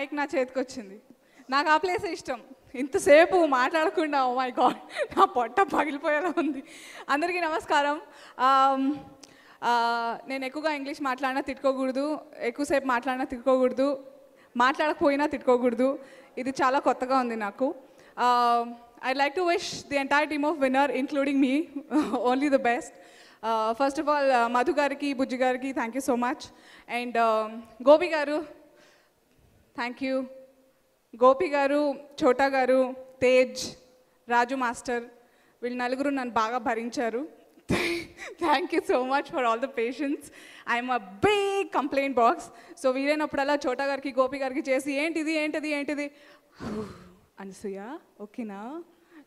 Mic నా చేతికి వచ్చింది. నాకు ఆ ప్లేస్ ఇష్టం. ఇంతసేపు మాట్లాడకుండా ఓ మై గాడ్ నా పొట్ట పగిలిపోయేలా ఉంది. అందరికీ నమస్కారం. నేను ఎక్కువగా ఇంగ్లీష్ మాట్లాడినా తిట్టుకోకూడదు. ఎక్కువసేపు మాట్లాడినా తిట్టుకోకూడదు. మాట్లాడకపోయినా తిట్టుకోకూడదు. ఇది చాలా కొత్తగా ఉంది నాకు. I like to wish the entire team of winner including me only the best first of all Madhu గారికి బుజ్జి గారికి thank you so much and Gopi గారు థ్యాంక్ యూ గోపి గారు చోటా గారు తేజ్ రాజు మాస్టర్ వీళ్ళు నలుగురు నన్ను బాగా భరించారు. Thank you so much for all the patience I'm a big complaint box so వీలైనప్పుడల్లా Chota గారికి గోపి గారికి చేసి ఏంటిది ఏంటిది ఏంటిది? అనసూయ ఓకేనా?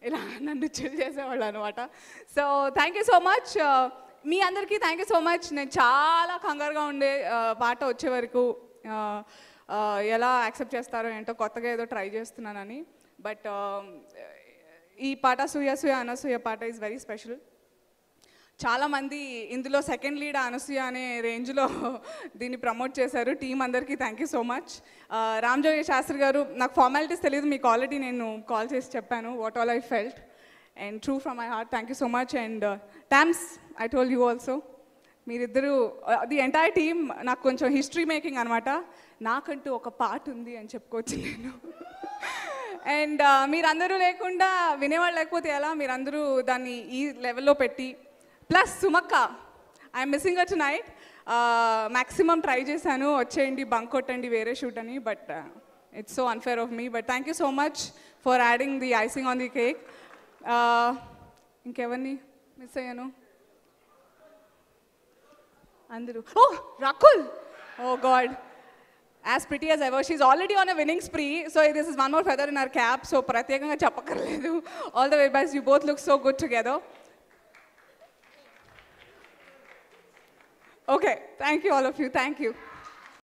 ఇలా నన్ను చిల్ చేసేవాళ్ళు అనమాట so thank you so much మీ అందరికీ థ్యాంక్ యూ సో మచ్ నేను చాలా కంగారుగా ఉండే uh, పాట వచ్చే వరకు uh, ఎలా యాక్సెప్ట్ చేస్తారో ఏంటో కొత్తగా ఏదో ట్రై చేస్తున్నానని. బట్ ఈ పాట సూయ సూయ అనసూయ పాట ఈజ్ వెరీ స్పెషల్ చాలామంది ఇందులో సెకండ్ లీడ్ అనసూయ అనే రేంజ్లో దీన్ని ప్రమోట్ చేశారు. టీం అందరికీ thank you so much Ramajogi Sastry గారు నాకు ఫార్మాలిటీస్ తెలియదు మీకు ఆల్రెడీ నేను కాల్ చేసి చెప్పాను what all I felt and true from my heart thank you so much and thanks I told you also మీరిద్దరూ ది ఎంటైర్ టీమ్ నాకు కొంచెం హిస్టరీ మేకింగ్ అనమాట నాకంటూ ఒక పార్ట్ ఉంది అని చెప్పుకోవచ్చు నేను. అండ్ మీరందరూ లేకుండా వినేవాళ్ళు లేకపోతే ఎలా మీరందరూ దాన్ని ఈ లెవెల్లో పెట్టి plus సుమక్క I'm missing tonight maximum try చేశాను. వచ్చేయండి బంక్ కొట్టండి వేరే షూట్ అని but it's so unfair of me but thank you so much for adding the icing on the cake ఇంకెవరిని మిస్ అయ్యాను? అందరూ ఓ Rakul oh God as pretty as ever she's already on a winning spree so this is one more feather in our cap so ప్రత్యేకంగా చెప్పక్కర్లేదు all the way best you both look so good together okay thank you all of you thank you